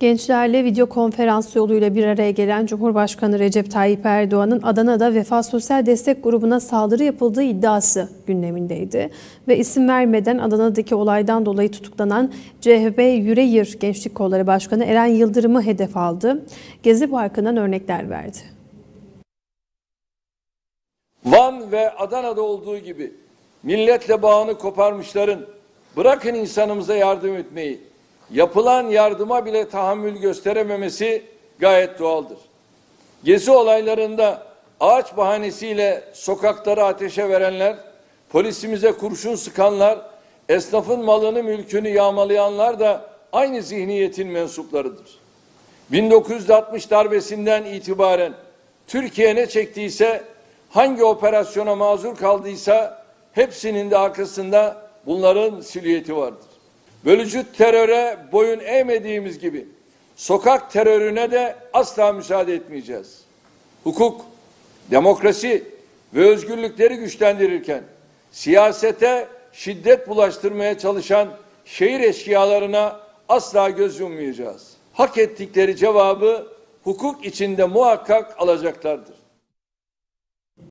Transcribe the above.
Gençlerle video konferans yoluyla bir araya gelen Cumhurbaşkanı Recep Tayyip Erdoğan'ın Adana'da Vefa Sosyal Destek Grubu'na saldırı yapıldığı iddiası gündemindeydi. Ve isim vermeden Adana'daki olaydan dolayı tutuklanan CHP Yüreğir Gençlik Kolları Başkanı Eren Yıldırım'ı hedef aldı. Gezi Parkı'ndan örnekler verdi. Van ve Adana'da olduğu gibi milletle bağını koparmışların bırakın insanımıza yardım etmeyi, yapılan yardıma bile tahammül gösterememesi gayet doğaldır. Gezi olaylarında ağaç bahanesiyle sokakları ateşe verenler, polisimize kurşun sıkanlar, esnafın malını mülkünü yağmalayanlar da aynı zihniyetin mensuplarıdır. 1960 darbesinden itibaren Türkiye ne çektiyse, hangi operasyona mazur kaldıysa hepsinin de arkasında bunların silüeti vardır. Bölücü teröre boyun eğmediğimiz gibi sokak terörüne de asla müsaade etmeyeceğiz. Hukuk, demokrasi ve özgürlükleri güçlendirirken siyasete şiddet bulaştırmaya çalışan şehir eşkıyalarına asla göz yummayacağız. Hak ettikleri cevabı hukuk içinde muhakkak alacaklardır.